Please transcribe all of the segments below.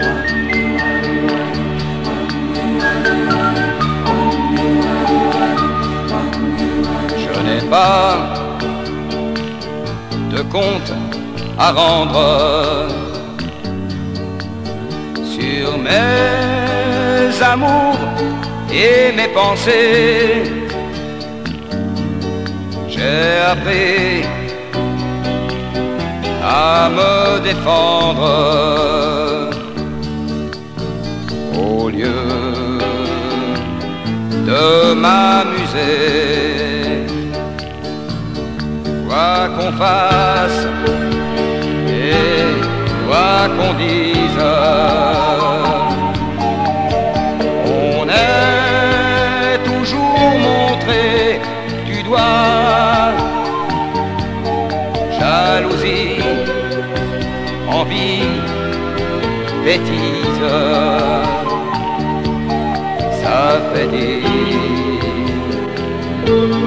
Je n'ai pas de compte à rendre sur mes amours et mes pensées. J'ai appris à me défendre de m'amuser. Quoi qu'on fasse et quoi qu'on dise, on est toujours montré du doigt. Jalousie, envie, bêtise, ça fait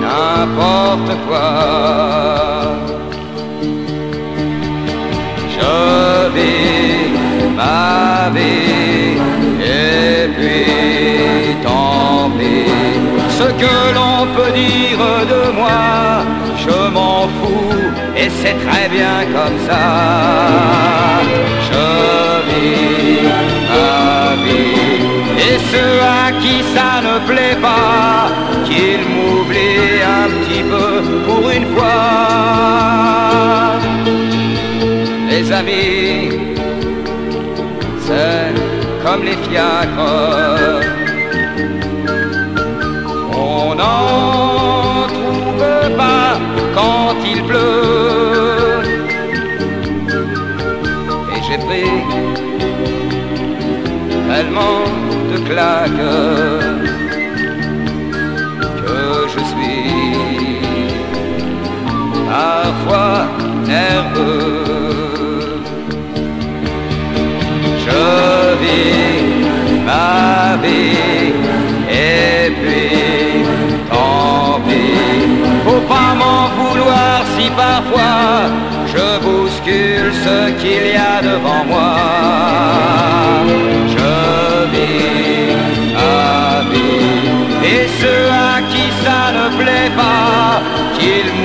n'importe quoi. Je vis ma vie et puis. Ce que l'on peut dire de moi, je m'en fous et c'est très bien comme ça. Et ceux à qui ça ne plaît pas, qu'ils m'oublient un petit peu pour une fois. Les amis, c'est comme les fiacres. On n'en trouve pas quand il pleut. Et j'ai pris tellement de claques que je suis parfois nerveux. Je vis ma vie et puis tant pis. Faut pas m'en vouloir si parfois je bouscule ce qu'il y a devant moi. Yeah.